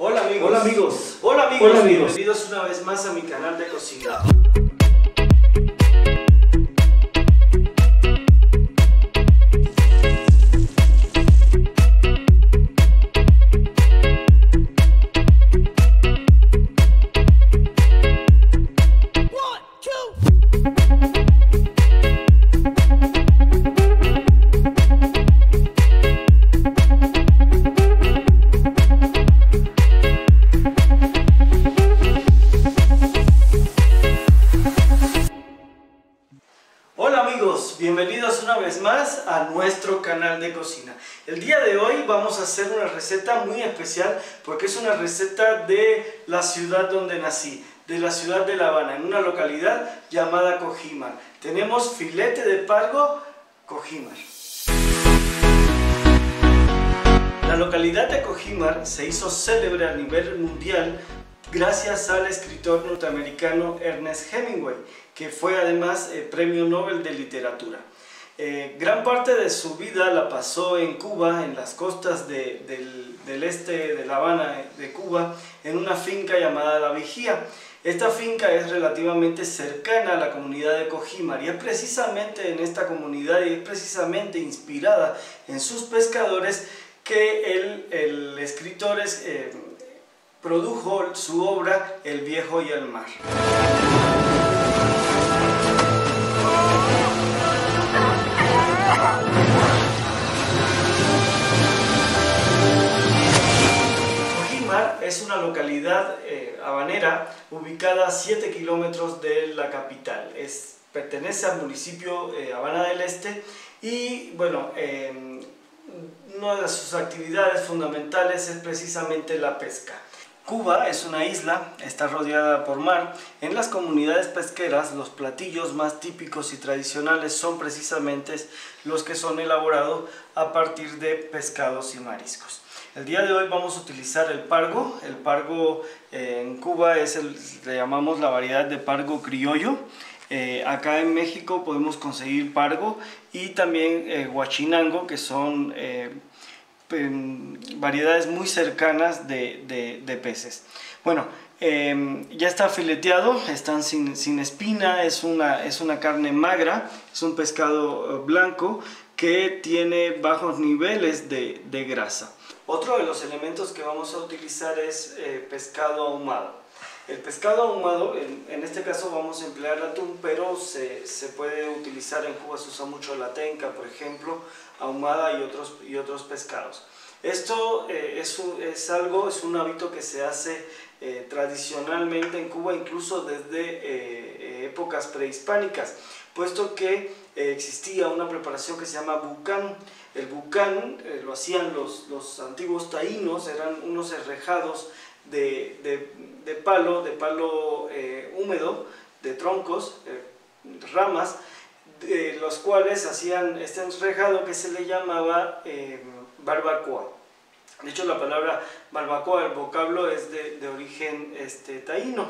Hola amigos. Hola amigos. Hola amigos. Hola, amigos. Bienvenidos una vez más a mi canal de cocina. Bienvenidos una vez más a nuestro canal de cocina. El día de hoy vamos a hacer una receta muy especial porque es una receta de la ciudad donde nací, de la ciudad de La Habana, en una localidad llamada Cojimar. Tenemos filete de pargo Cojimar. La localidad de Cojimar se hizo célebre a nivel mundial gracias al escritor norteamericano Ernest Hemingway, que fue además eh, premio Nobel de Literatura. Eh, gran parte de su vida la pasó en Cuba, en las costas de- del, del este de La Habana, eh, de Cuba, en una finca llamada La Vigía. Esta finca es relativamente cercana a la comunidad de Cojimar y es precisamente en esta comunidad y es precisamente inspirada en sus pescadores que el, el escritor es, eh, produjo su obra El viejo y el mar. Es una localidad eh, habanera ubicada a 7 kilómetros de la capital. Pertenece al municipio eh, Habana del Este y bueno, eh, una de sus actividades fundamentales es precisamente la pesca. Cuba es una isla, está rodeada por mar. En las comunidades pesqueras los platillos más típicos y tradicionales son precisamente los que son elaborados a partir de pescados y mariscos. El día de hoy vamos a utilizar el pargo. El pargo eh, en Cuba es el, le llamamos la variedad de pargo criollo. Eh, acá en México podemos conseguir pargo y también eh, guachinango, que son eh, variedades muy cercanas de, peces. Bueno, em, ya está fileteado, están sin, sin espina, es una, es una carne magra, es un pescado eh, blanco que tiene bajos niveles de grasa. Otro de los elementos que vamos a utilizar es eh, pescado ahumado. El pescado ahumado, en, en este caso vamos a emplear atún, pero se, se puede utilizar en Cuba, se usa mucho la tenca, por ejemplo, ahumada y otros, y otros pescados. Esto eh, es, es algo, es un hábito que se hace eh, tradicionalmente en Cuba, incluso desde eh, eh, épocas prehispánicas, puesto que eh, existía una preparación que se llama bucán. El bucán eh, lo hacían los, los antiguos taínos, eran unos enrejados de, de- de palo, de palo eh, húmedo, de troncos, ramas, de los cuales hacían este enrejado que se le llamaba barbacoa. De hecho, la palabra barbacoa, el vocablo es de, de origen este, taíno.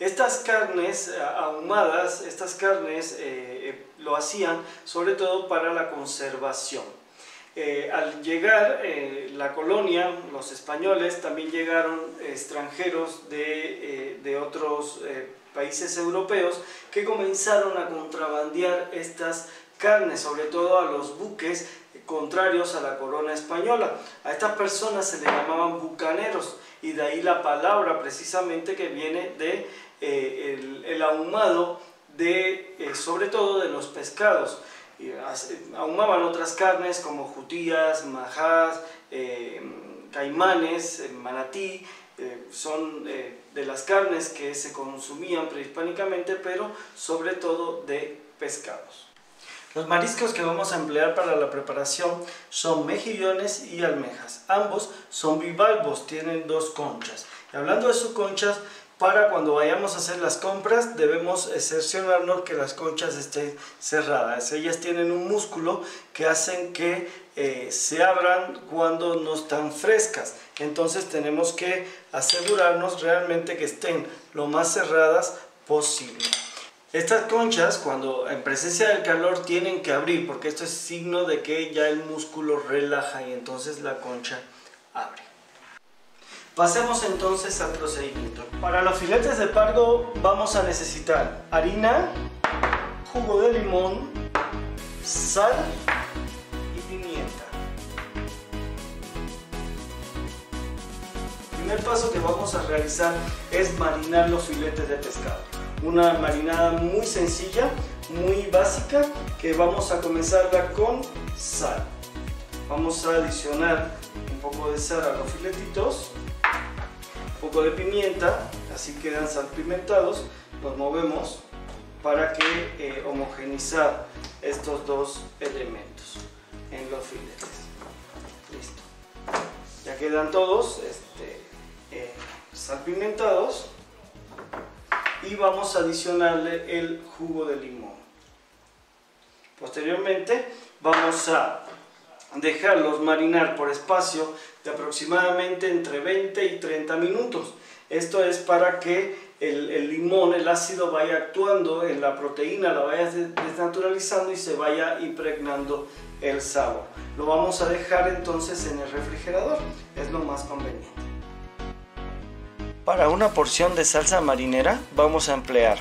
Estas carnes eh, ahumadas, estas carnes eh, eh, lo hacían sobre todo para la conservación. Al llegar la colonia, los españoles, también llegaron extranjeros de, de otros países europeos que comenzaron a contrabandear estas carnes, sobre todo a los buques contrarios a la corona española. A estas personas se les llamaban bucaneros y de ahí la palabra precisamente que viene de eh, el, ahumado de, eh, sobre todo de los pescados. Ahumaban otras carnes como jutías, majás, eh, caimanes, manatí, son de las carnes que se consumían prehispánicamente, pero sobre todo de pescados. Los mariscos que vamos a emplear para la preparación son mejillones y almejas. Ambos son bivalvos, tienen dos conchas. Y hablando de sus conchas, para cuando vayamos a hacer las compras debemos excepcionarnos que las conchas estén cerradas. Ellas tienen un músculo que hacen que eh, se abran cuando no están frescas. Entonces tenemos que asegurarnos realmente que estén lo más cerradas posible. Estas conchas, cuando en presencia del calor, tienen que abrir, porque esto es signo de que ya el músculo relaja y entonces la concha abre. Pasemos entonces al procedimiento. Para los filetes de pargo vamos a necesitar harina, jugo de limón, sal y pimienta. El primer paso que vamos a realizar es marinar los filetes de pescado. Una marinada muy sencilla, muy básica, que vamos a comenzarla con sal. Vamos a adicionar un poco de sal a los filetitos, un poco de pimienta, así quedan salpimentados, los movemos para que eh, homogenizar estos dos elementos en los filetes. Listo. Ya quedan todos este, eh, salpimentados y vamos a adicionarle el jugo de limón. Posteriormente vamos a dejarlos marinar por espacio de aproximadamente entre 20 y 30 minutos. Esto es para que el, limón, el ácido vaya actuando en la proteína, la vaya desnaturalizando y se vaya impregnando el sabor. Lo vamos a dejar entonces en el refrigerador, es lo más conveniente. Para una porción de salsa marinera vamos a emplear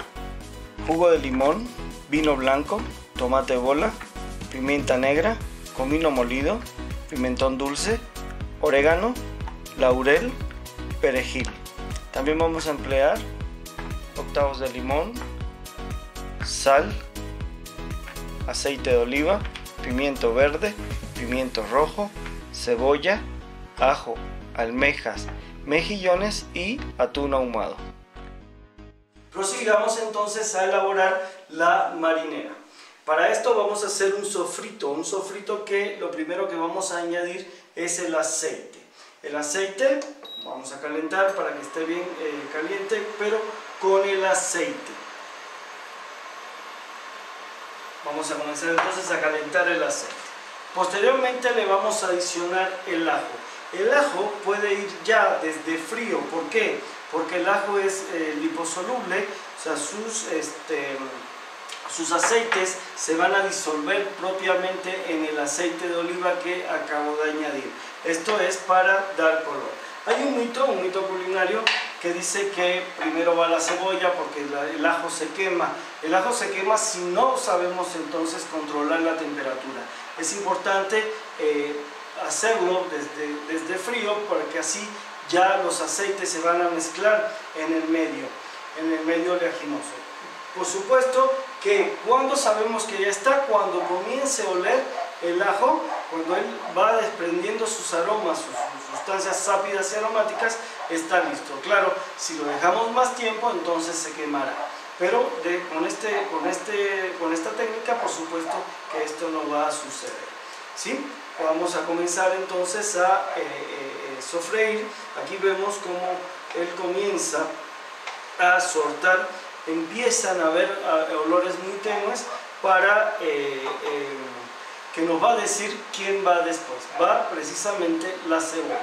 jugo de limón, vino blanco, tomate bola, pimienta negra, comino molido, pimentón dulce, orégano, laurel, perejil. También vamos a emplear octavos de limón, sal, aceite de oliva, pimiento verde, pimiento rojo, cebolla, ajo, almejas, mejillones y atún ahumado. Prosigamos entonces a elaborar la marinera. Para esto vamos a hacer un sofrito, un sofrito que lo primero que vamos a añadir es el aceite. El aceite vamos a calentar para que esté bien eh, caliente, pero con el aceite. Vamos a comenzar entonces a calentar el aceite. Posteriormente le vamos a adicionar el ajo. El ajo puede ir ya desde frío, ¿por qué? Porque el ajo es eh, liposoluble, o sea, sus... Este, sus aceites se van a disolver propiamente en el aceite de oliva que acabo de añadir. Esto es para dar color. Hay un mito, un mito culinario que dice que primero va la cebolla porque el ajo se quema. El ajo se quema si no sabemos entonces controlar la temperatura. Es importante eh, hacerlo desde, desde frío porque así ya los aceites se van a mezclar en el medio, en el medio oleaginoso. Por supuesto que cuando sabemos que ya está, cuando comience a oler el ajo, cuando él va desprendiendo sus aromas, sus, sustancias sápidas y aromáticas, está listo. Claro, si lo dejamos más tiempo, entonces se quemará. Pero con, este, con, este, con esta técnica, por supuesto que esto no va a suceder. ¿sí? Vamos a comenzar entonces a eh, eh, eh, sofreír. Aquí vemos cómo él comienza a soltar empiezan a haber olores muy tenues para que nos va a decir quién va después. Va precisamente la cebolla.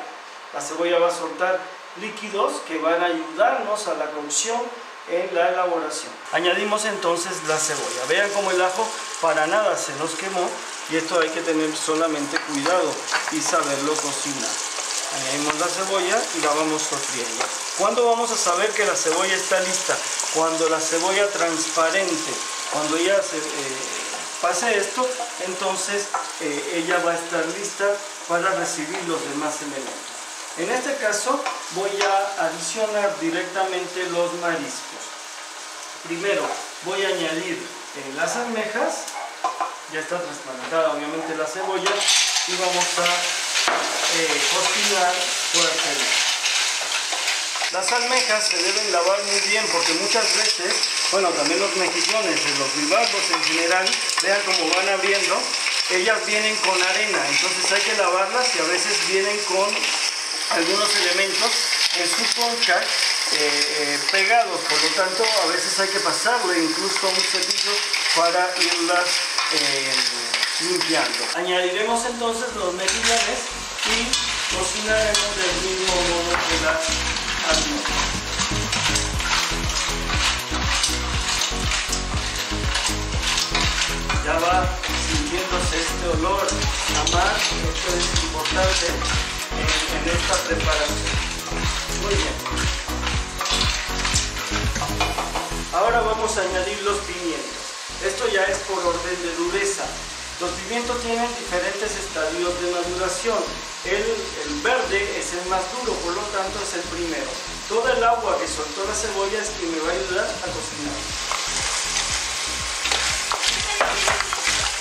La cebolla va a soltar líquidos que van a ayudarnos a la cocción en la elaboración. Añadimos entonces la cebolla. Vean cómo el ajo para nada se nos quemó y esto hay que tener solamente cuidado y saberlo cocinar. Añadimos la cebolla y la vamos sofriendo. ¿Cuándo vamos a saber que la cebolla está lista? Cuando la cebolla transparente, cuando ya se eh, pase esto, entonces eh, ella va a estar lista para recibir los demás elementos. En este caso voy a adicionar directamente los mariscos. Primero voy a añadir eh, las almejas, ya está trasplantada obviamente la cebolla. Y vamos a eh, cocinar fuertemente. Las almejas se deben lavar muy bien porque muchas veces, bueno, también los mejillones, los bivalvos en general, vean cómo van abriendo, ellas vienen con arena, entonces hay que lavarlas y a veces vienen con algunos elementos en su concha eh, eh, pegados, por lo tanto a veces hay que pasarle incluso un cepillo para irlas eh, limpiando. Añadiremos entonces los mejillones y cocinaremos del mismo modo que las almendras. Ya va sintiéndose este olor a mar, esto es importante en, en esta preparación. Muy bien. Ahora vamos a añadir los pimientos. Esto ya es por orden de dureza. Los pimientos tienen diferentes estadios de maduración. El, el, verde es el más duro, por lo tanto es el primero. Toda el agua que soltó la cebolla es que me va a ayudar a cocinar.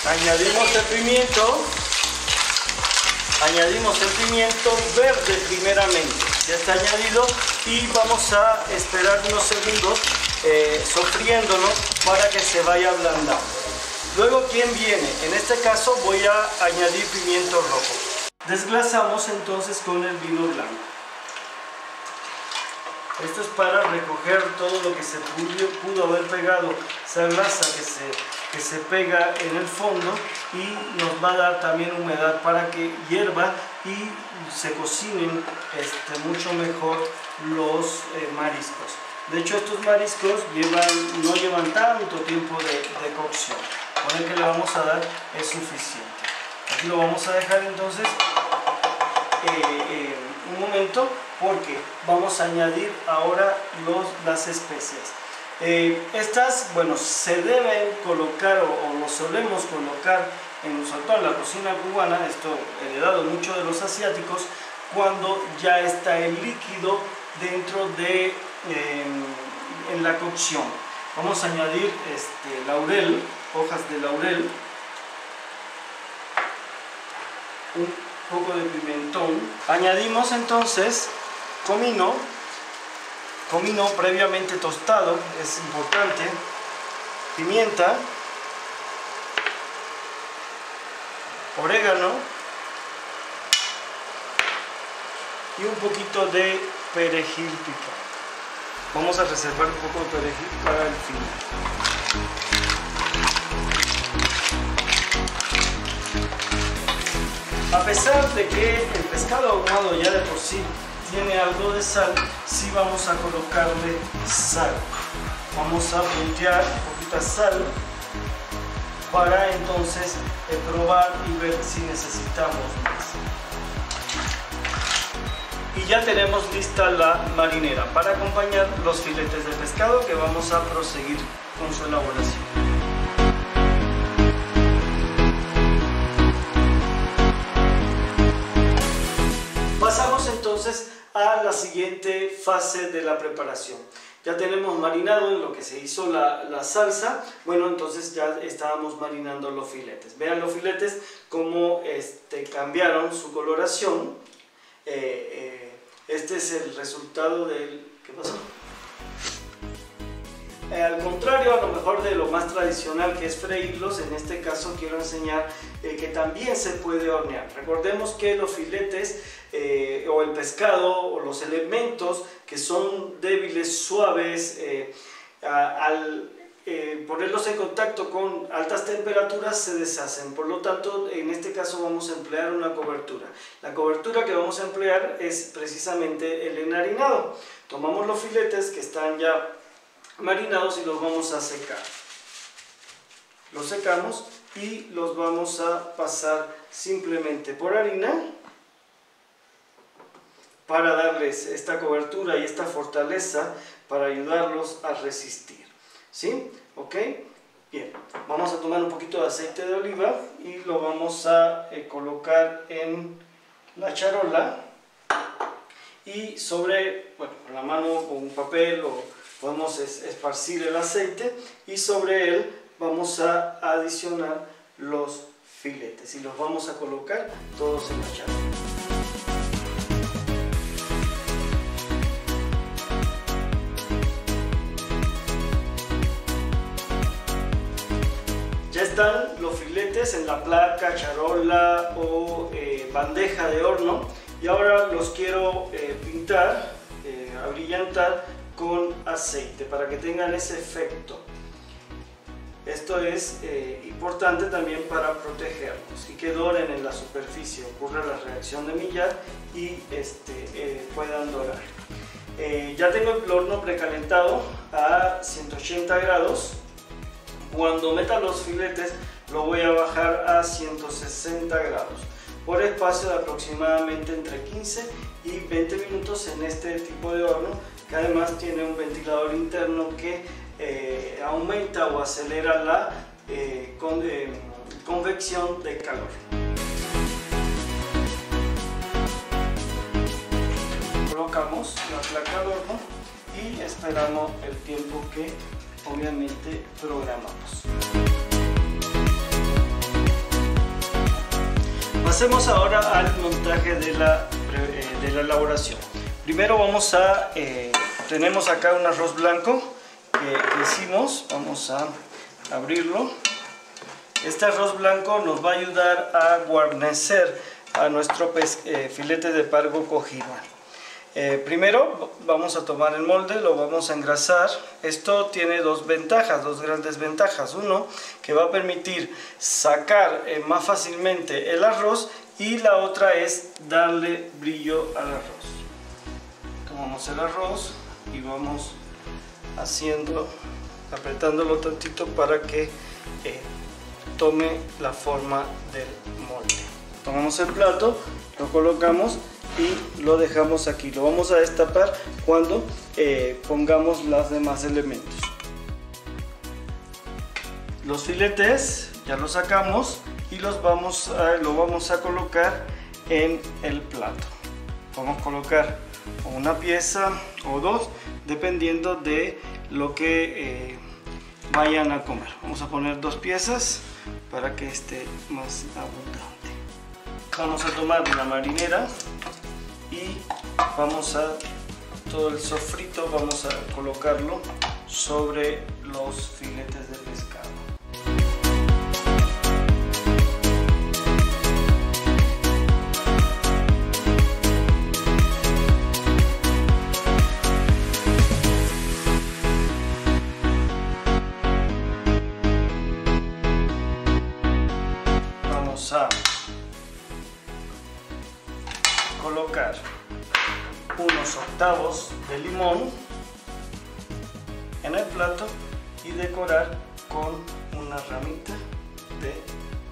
Añadimos el pimiento. Añadimos el pimiento verde primeramente. Ya está añadido y vamos a esperar unos segundos eh, sofriéndolo para que se vaya ablandando. Luego, ¿quién viene? En este caso voy a añadir pimiento rojo. Desglasamos entonces con el vino blanco. Esto es para recoger todo lo que se pudo, haber pegado, esa grasa que se, que se pega en el fondo y nos va a dar también humedad para que hierva y se cocinen este, mucho mejor los eh, mariscos. De hecho estos mariscos llevan, no llevan tanto tiempo de, cocción. Con el que le vamos a dar es suficiente. Aquí lo vamos a dejar entonces eh, eh, un momento porque vamos a añadir ahora los, las especias. Eh, estas, bueno, se deben colocar o, o lo solemos colocar en, sobre todo la cocina cubana, esto heredado mucho de los asiáticos, cuando ya está el líquido dentro de en la cocción. Vamos a añadir este, laurel, hojas de laurel, un poco de pimentón. Añadimos entonces comino, comino previamente tostado, es importante, pimienta, orégano y un poquito de perejil picado. Vamos a reservar un poco de perejil para el final. A pesar de que el pescado ahumado ya de por sí tiene algo de sal, sí vamos a colocarle sal. Vamos a puntear un poquito de sal para entonces eh, probar y ver si necesitamos. Y ya tenemos lista la marinera para acompañar los filetes de pescado que vamos a proseguir con su elaboración. Pasamos entonces a la siguiente fase de la preparación. Ya tenemos marinado en lo que se hizo la, la, salsa, bueno, entonces ya estábamos marinando los filetes. Vean los filetes cómo este, cambiaron su coloración. Eh, eh, este es el resultado del... ¿Qué pasó? Eh, al contrario, a lo mejor de lo más tradicional que es freírlos, en este caso quiero enseñar eh, que también se puede hornear. Recordemos que los filetes eh, o el pescado o los elementos que son débiles, suaves, a, al ponerlos en contacto con altas temperaturas se deshacen. Por lo tanto, en este caso vamos a emplear una cobertura. La cobertura que vamos a emplear es precisamente el enharinado. Tomamos los filetes que están ya marinados y los vamos a secar. Los secamos y los vamos a pasar simplemente por harina para darles esta cobertura y esta fortaleza para ayudarlos a resistir. ¿Sí? ¿Ok? Bien, vamos a tomar un poquito de aceite de oliva y lo vamos a eh, colocar en la charola y sobre, bueno, con la mano con un papel o podemos esparcir el aceite y sobre él vamos a adicionar los filetes y los vamos a colocar todos en la charola. Están los filetes en la placa, charola o eh, bandeja de horno y ahora los quiero eh, pintar, eh, abrillantar con aceite para que tengan ese efecto. Esto es eh, importante también para protegerlos y que doren en la superficie, ocurra la reacción de millar y este, puedan dorar. Ya tengo el horno precalentado a 180 grados. Cuando meta los filetes lo voy a bajar a 160 grados por espacio de aproximadamente entre 15 y 20 minutos en este tipo de horno que además tiene un ventilador interno que eh, aumenta o acelera la eh, convección de calor. Colocamos la placa al horno y esperamos el tiempo que obviamente programamos. Pasemos ahora al montaje de la, de la elaboración. Primero vamos a, tenemos acá un arroz blanco que hicimos, vamos a abrirlo. Este arroz blanco nos va a ayudar a guarnecer a nuestro eh, filete de pargo cojima. Eh, primero vamos a tomar el molde, lo vamos a engrasar. Esto tiene dos ventajas, dos grandes ventajas. Uno, que va a permitir sacar eh, más fácilmente el arroz y la otra es darle brillo al arroz. Tomamos el arroz y vamos haciendo, apretándolo tantito para que eh, tome la forma del molde. Tomamos el plato, lo colocamos y lo dejamos aquí. Lo vamos a destapar cuando eh, pongamos los demás elementos. Los filetes ya los sacamos y los vamos a, lo vamos a colocar en el plato. Vamos a colocar una pieza o dos dependiendo de lo que eh, vayan a comer. Vamos a poner dos piezas para que esté más abundante. Vamos a tomar la marinera y vamos a todo el sofrito vamos a colocarlo sobre los filetes de pescado. Octavos de limón en el plato y decorar con una ramita de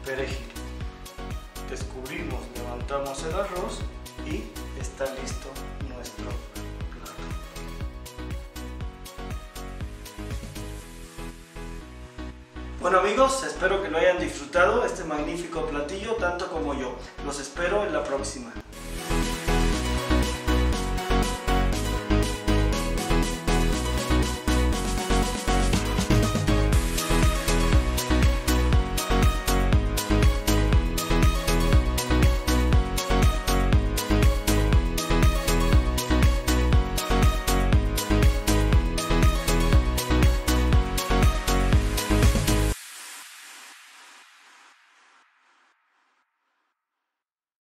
perejil. Descubrimos, levantamos el arroz y está listo nuestro plato. Bueno amigos, espero que lo hayan disfrutado este magnífico platillo tanto como yo. Los espero en la próxima.